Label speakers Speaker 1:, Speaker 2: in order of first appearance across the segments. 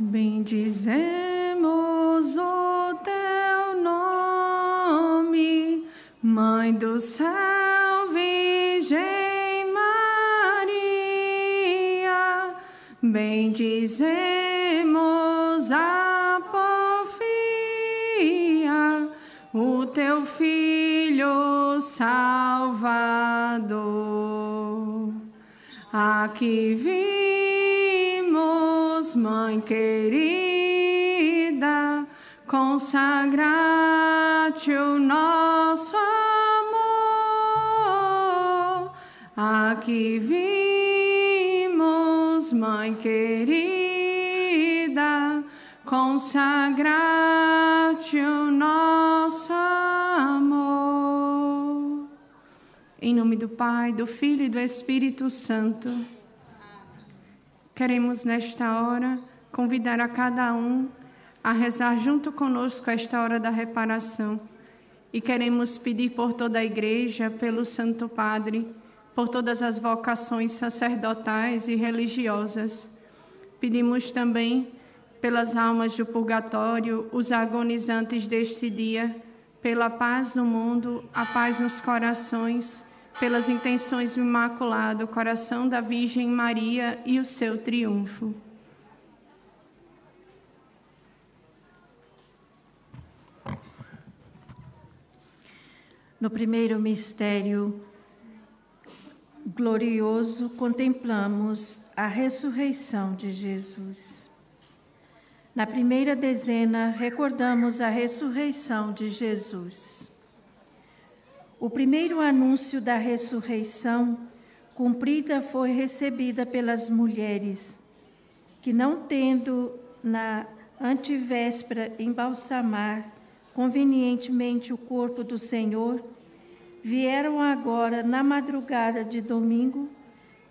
Speaker 1: Bendizemos o teu nome, Mãe do céu, Virgem Maria. Bendizemos a porfia, o teu Filho Salvador. Aqui Mãe querida, consagrar-te o nosso amor. Aqui vimos, Mãe querida, consagrar-te o nosso amor. Em nome do Pai, do Filho e do Espírito Santo. Queremos nesta hora convidar a cada um a rezar junto conosco esta hora da reparação. E queremos pedir por toda a igreja, pelo Santo Padre, por todas as vocações sacerdotais e religiosas. Pedimos também pelas almas do purgatório, os agonizantes deste dia, pela paz no mundo, a paz nos corações, pelas intenções do Imaculado Coração da Virgem Maria e o seu triunfo.
Speaker 2: No primeiro mistério glorioso, contemplamos a ressurreição de Jesus. Na primeira dezena, recordamos a ressurreição de Jesus. O primeiro anúncio da ressurreição cumprida foi recebida pelas mulheres, que, não tendo na antivéspera embalsamar convenientemente o corpo do Senhor, vieram agora, na madrugada de domingo,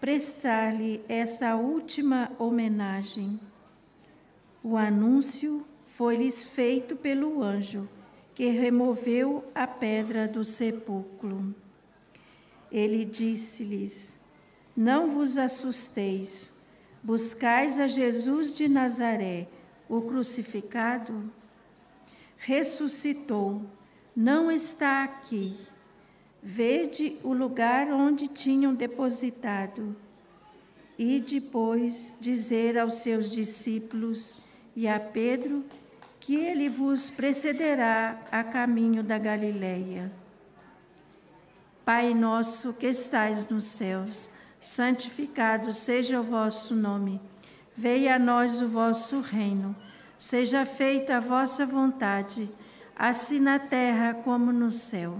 Speaker 2: prestar-lhe essa última homenagem. O anúncio foi-lhes feito pelo anjo que removeu a pedra do sepulcro. Ele disse-lhes: Não vos assusteis, buscais a Jesus de Nazaré, o crucificado. Ressuscitou, não está aqui. Vede o lugar onde tinham depositado. E depois dizer aos seus discípulos e a Pedro que ele vos precederá a caminho da Galileia. Pai nosso que estais nos céus, santificado seja o vosso nome. Venha a nós o vosso reino. Seja feita a vossa vontade, assim na terra como no céu.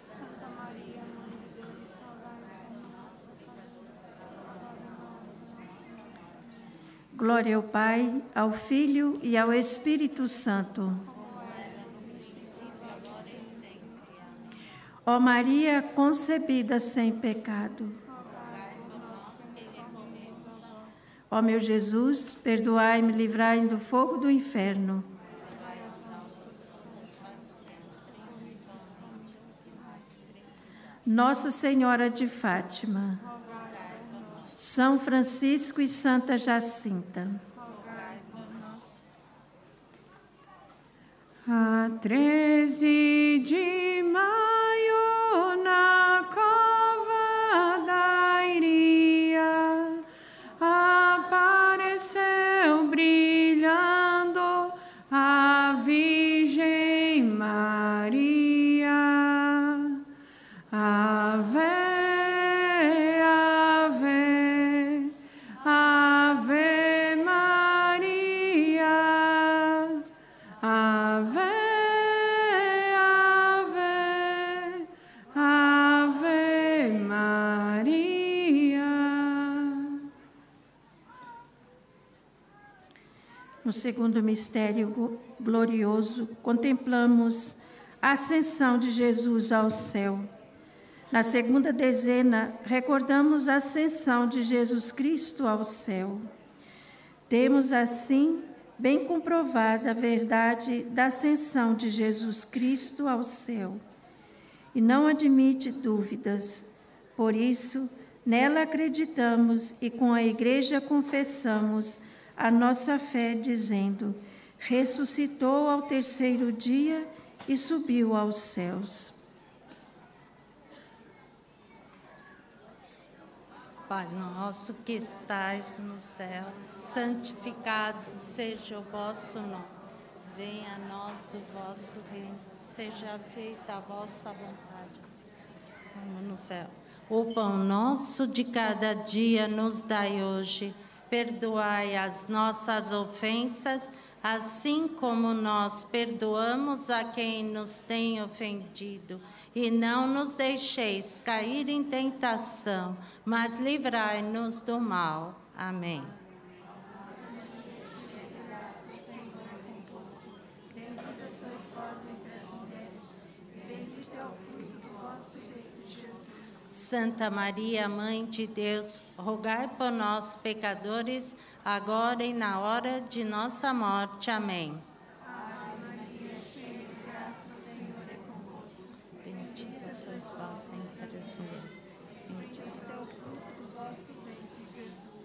Speaker 2: Glória ao Pai, ao Filho e ao Espírito Santo. Ó Maria concebida sem pecado. Ó meu Jesus, perdoai-me, livrai-me do fogo do inferno. Nossa Senhora de Fátima. São Francisco e Santa Jacinta.
Speaker 1: A 13 de maio,
Speaker 2: segundo mistério glorioso, contemplamos a ascensão de Jesus ao céu. Na segunda dezena, recordamos a ascensão de Jesus Cristo ao céu. Temos, assim, bem comprovada a verdade da ascensão de Jesus Cristo ao céu. E não admite dúvidas. Por isso, nela acreditamos e com a Igreja confessamos a nossa fé, dizendo: ressuscitou ao terceiro dia e subiu aos céus.
Speaker 3: Pai nosso que estais no céu, santificado seja o vosso nome. Venha a nós o vosso reino, seja feita a vossa vontade, assim como no céu. O pão nosso de cada dia nos dai hoje. Perdoai as nossas ofensas, assim como nós perdoamos a quem nos tem ofendido. E não nos deixeis cair em tentação, mas livrai-nos do mal. Amém. Santa Maria, Mãe de Deus, rogai por nós, pecadores, agora e na hora de nossa morte. Amém.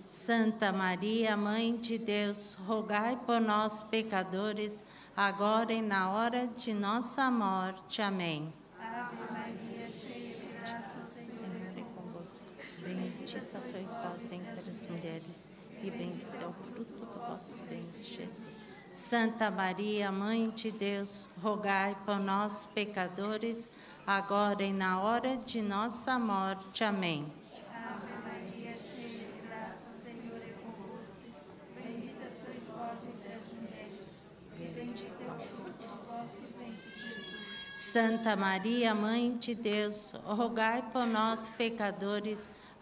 Speaker 3: Santa Maria, Mãe de Deus, rogai por nós, pecadores, agora e na hora de nossa morte. Amém. Senhor é convosco. Bendita sois vós entre as mulheres, e bendito é o fruto do vosso ventre, Jesus. Santa Maria, Mãe de Deus, rogai por nós, pecadores, agora e na hora de nossa morte. Amém. Santa Maria, Mãe de Deus, rogai por nós, pecadores, agora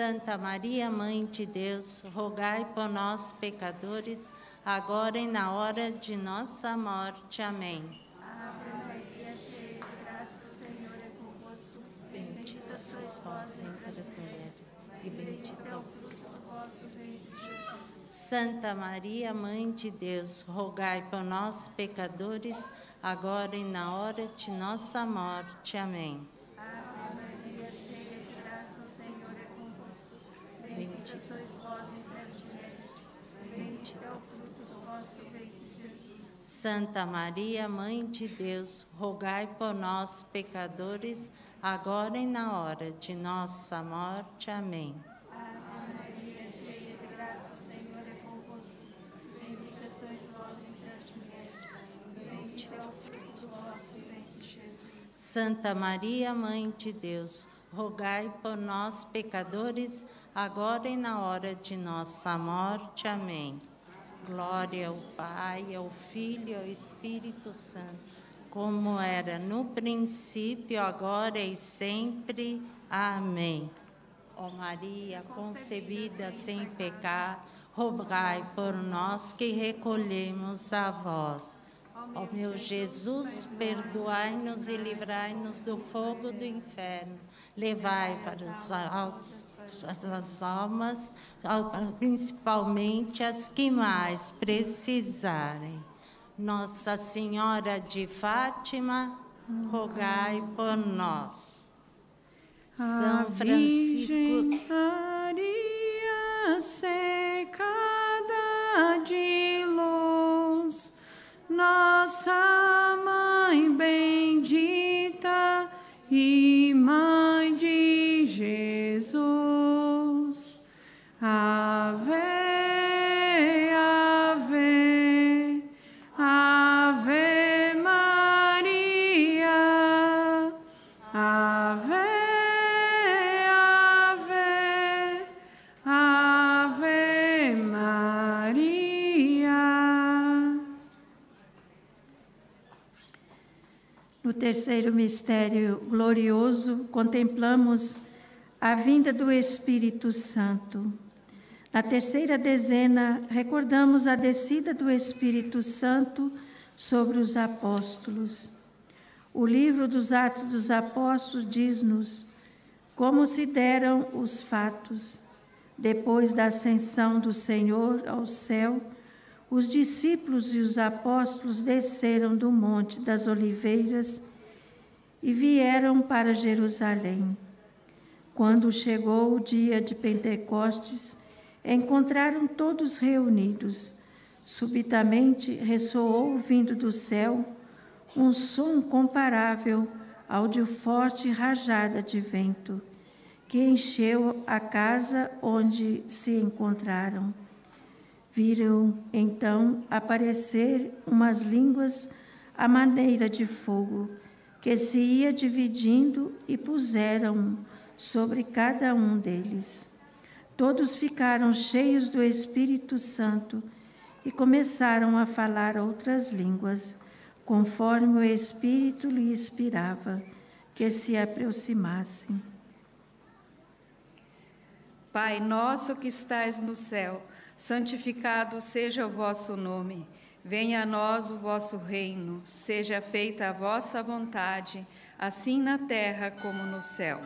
Speaker 3: Santa Maria, Mãe de Deus, rogai por nós, pecadores, agora e na hora de nossa morte. Amém. Bendita sois vós entre as mulheres, e bendito é o fruto do vosso ventre, Jesus. Santa Maria, Mãe de Deus, rogai por nós, pecadores, agora e na hora de nossa morte. Amém. Bendita sois vós entre as mulheres, bendito é o fruto do vosso ventre, Jesus. Santa Maria, Mãe de Deus, rogai por nós, pecadores, agora e na hora de nossa morte. Amém. Santa Maria, Mãe de Deus, rogai por nós, pecadores, agora e na hora de nossa morte. Amém. Glória ao Pai, ao Filho e ao Espírito Santo, como era no princípio, agora e sempre. Amém. Ó Maria, concebida sem pecado, rogai por nós que recolhemos a vós. Ó meu Jesus, perdoai-nos e livrai-nos do fogo do inferno. Levai para os altos as almas, principalmente as que mais precisarem. Nossa Senhora de Fátima, rogai por nós. São Francisco.
Speaker 1: Virgem Maria secada de luz, nossa mãe bendita e mãe Ave, ave, ave Maria. Ave, ave, ave Maria.
Speaker 2: No terceiro mistério glorioso, contemplamos a vinda do Espírito Santo. Na terceira dezena, recordamos a descida do Espírito Santo sobre os apóstolos. O livro dos Atos dos Apóstolos diz-nos como se deram os fatos. Depois da ascensão do Senhor ao céu, os discípulos e os apóstolos desceram do Monte das Oliveiras e vieram para Jerusalém. Quando chegou o dia de Pentecostes, encontraram todos reunidos. Subitamente ressoou vindo do céu um som comparável ao de forte rajada de vento, que encheu a casa onde se encontraram. Viram então aparecer umas línguas à maneira de fogo, que se ia dividindo e puseram sobre cada um deles. Todos ficaram cheios do Espírito Santo e começaram a falar outras línguas, conforme o Espírito lhe inspirava que se aproximassem.
Speaker 4: Pai nosso que estais no céu, santificado seja o vosso nome. Venha a nós o vosso reino, seja feita a vossa vontade, assim na terra como no céu.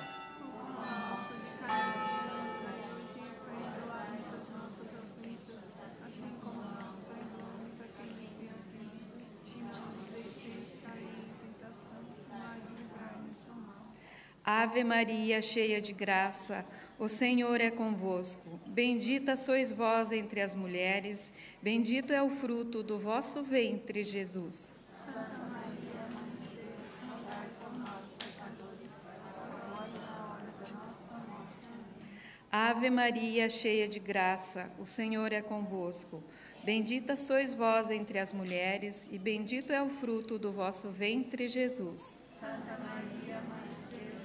Speaker 4: Ave Maria, cheia de graça, o Senhor é convosco. Bendita sois vós entre as mulheres, bendito é o fruto do vosso ventre, Jesus. Ave Maria, cheia de graça, o Senhor é convosco. Bendita sois vós entre as mulheres, e bendito é o fruto do vosso ventre, Jesus.
Speaker 5: Santa Maria, Mãe de Deus,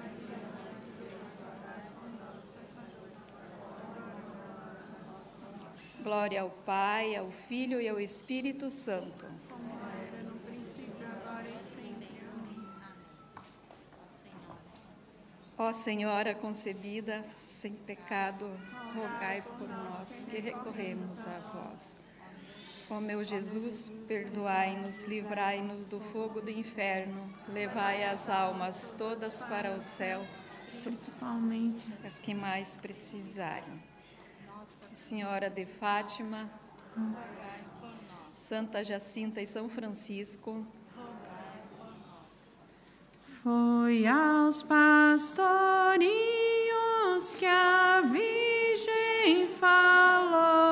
Speaker 4: Glória ao Pai, ao Filho e ao Espírito Santo.
Speaker 5: Como era no princípio, agora e sempre. Amém.
Speaker 4: Ó Senhora concebida sem pecado, rogai por nós que recorremos a vós. Ó meu Jesus, perdoai-nos, livrai-nos do fogo do inferno, levai as almas todas para o céu,
Speaker 1: Principalmente
Speaker 4: as que mais precisarem. Senhora de Fátima, Santa Jacinta e São Francisco,
Speaker 1: Foi aos pastorinhos que a Virgem falou,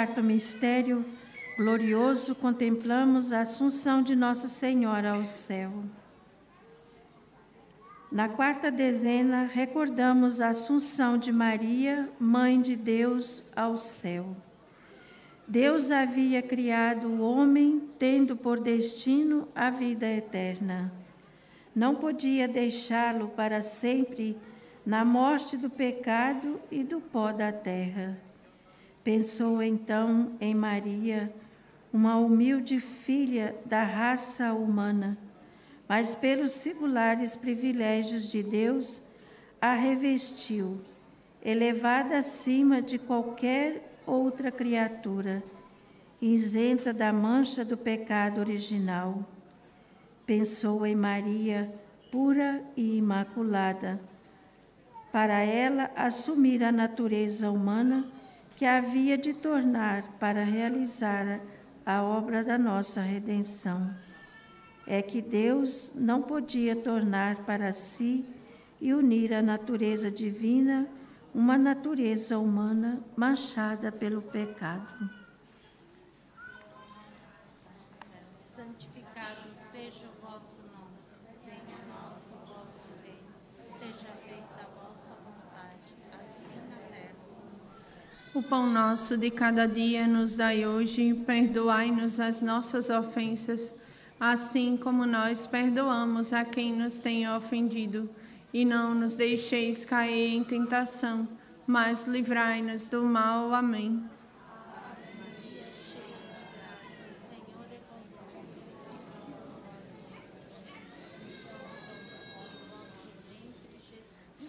Speaker 2: quarto mistério glorioso, contemplamos a Assunção de Nossa Senhora ao céu. Na quarta dezena, recordamos a Assunção de Maria, Mãe de Deus, ao céu. Deus havia criado o homem, tendo por destino a vida eterna. Não podia deixá-lo para sempre na morte do pecado e do pó da terra. Pensou então em Maria, uma humilde filha da raça humana, mas pelos singulares privilégios de Deus a revestiu, elevada acima de qualquer outra criatura, isenta da mancha do pecado original. Pensou em Maria, pura e imaculada, para ela assumir a natureza humana que havia de tornar para realizar a obra da nossa redenção. É que Deus não podia tornar para si e unir a natureza divina uma natureza humana manchada pelo pecado.
Speaker 3: Santificado seja o vosso nome. Venha a nós o vosso reino. Seja feita a vossa
Speaker 1: O pão nosso de cada dia nos dai hoje, perdoai-nos as nossas ofensas, assim como nós perdoamos a quem nos tem ofendido. E não nos deixeis cair em tentação, mas livrai-nos do mal. Amém.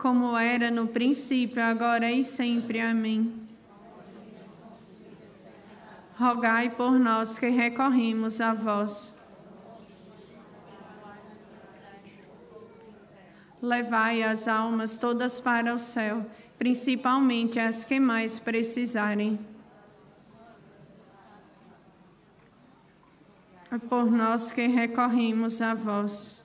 Speaker 1: Como era no princípio, agora e sempre. Amém. Rogai por nós que recorremos a vós. Levai as almas todas para o céu principalmente as que mais precisarem. Por nós que recorremos a vós.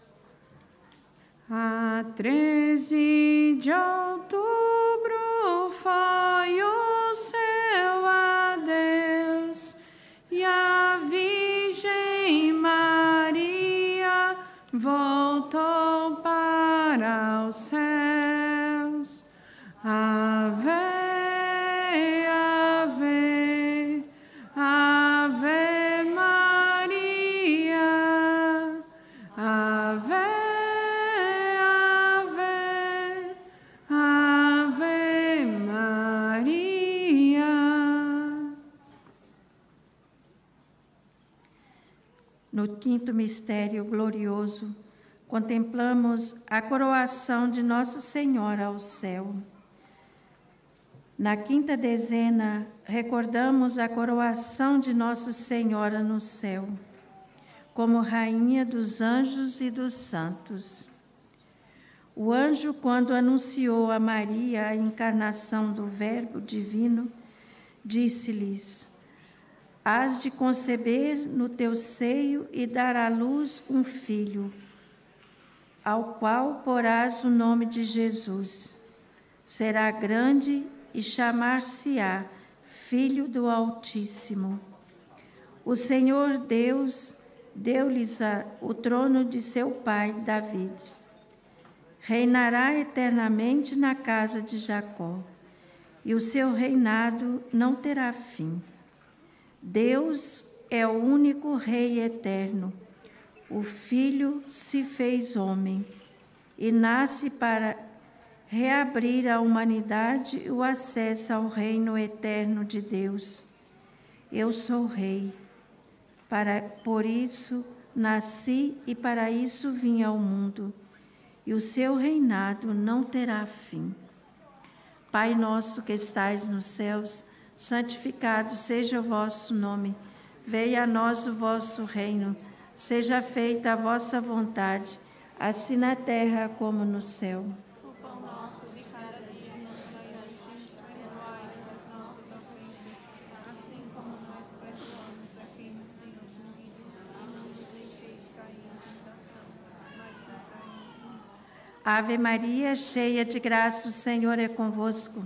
Speaker 1: A 13 de outubro foi o seu adeus e a Virgem Maria voltou para o céus. Ave,
Speaker 2: No quinto mistério glorioso, contemplamos a coroação de Nossa Senhora ao céu. Na quinta dezena, recordamos a coroação de Nossa Senhora no céu, como Rainha dos anjos e dos santos. O anjo, quando anunciou a Maria a encarnação do Verbo divino, disse-lhes: Hás de conceber no teu seio e dar à luz um filho. ao qual porás o nome de Jesus. Será grande e chamar-se-á Filho do Altíssimo. O Senhor Deus deu-lhes o trono de seu pai David. Reinará eternamente na casa de Jacó, e o seu reinado não terá fim. Deus é o único Rei eterno o Filho se fez homem e nasce para reabrir à humanidade o acesso ao reino eterno de Deus. Eu sou Rei, para, por isso nasci e para isso vim ao mundo, e o seu reinado não terá fim. Pai nosso que estais nos céus, santificado seja o vosso nome, venha a nós o vosso reino Seja feita a vossa vontade, assim na terra como no céu.
Speaker 5: O pão nosso de cada dia nos as assim como nós a quem nos não nos deixeis cair tentação, mas
Speaker 2: Ave Maria, cheia de graça, o Senhor é convosco.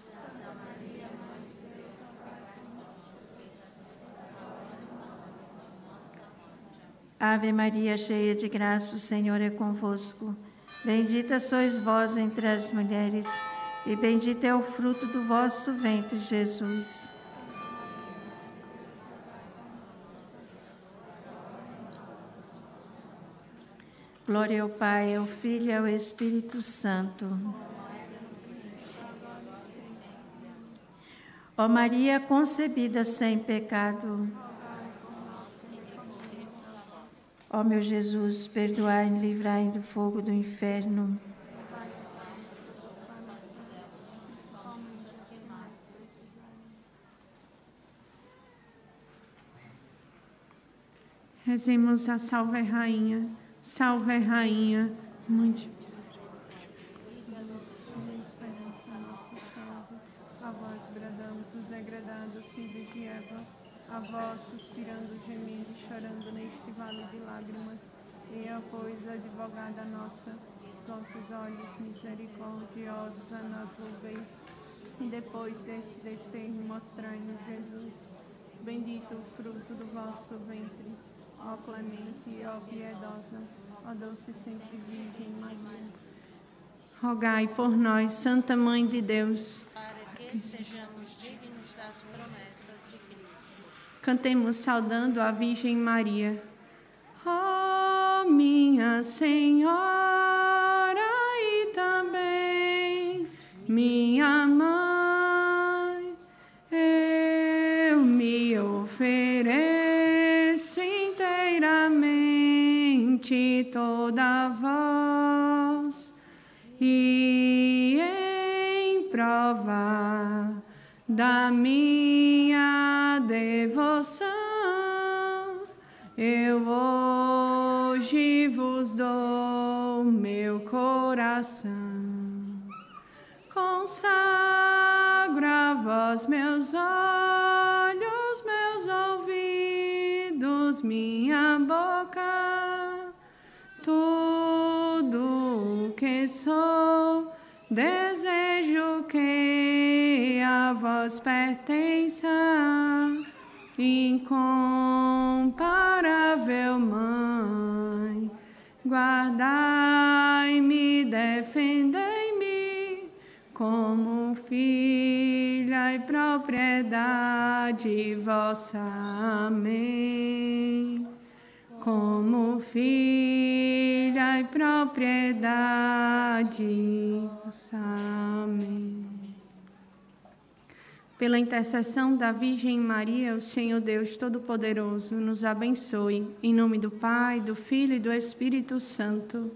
Speaker 2: Ave Maria, cheia de graça, o Senhor é convosco. Bendita sois vós entre as mulheres, e bendito é o fruto do vosso ventre, Jesus. Glória ao Pai, ao Filho e ao Espírito Santo. Ó Maria concebida sem pecado. Ó meu Jesus, perdoai e livrai do fogo do inferno.
Speaker 1: Rezemos a Salve Rainha. Salve, Rainha, muito
Speaker 5: vós bradamos os degradados
Speaker 1: descendentes de Eva, a vós suspirando, gemendo e chorando neste vale de lágrimas, e a pois, advogada nossa, vossos olhos misericordiosos a nós volvei, e depois desse desterro mostrai-nos Jesus. Bendito o fruto do vosso ventre, ó clemente e ó piedosa, ó doce sempre Virgem Maria. Rogai por nós, Santa Mãe de Deus.
Speaker 3: para que sejamos dignos das promessas de Cristo.
Speaker 1: Cantemos saudando a Virgem Maria. Ó minha Senhora e também minha mãe, eu me ofereço inteiramente toda vós e em prova da minha devoção, eu hoje vos dou meu coração. Consagro a vós meus olhos, meus ouvidos, minha boca, tudo o que sou, que vós pertença, incomparável Mãe, guardai-me, defendei-me como filha e propriedade vossa. Amém como filha e propriedade. vossa. Amém. Pela intercessão da Virgem Maria, o Senhor Deus Todo-Poderoso nos abençoe. Em nome do Pai, do Filho e do Espírito Santo.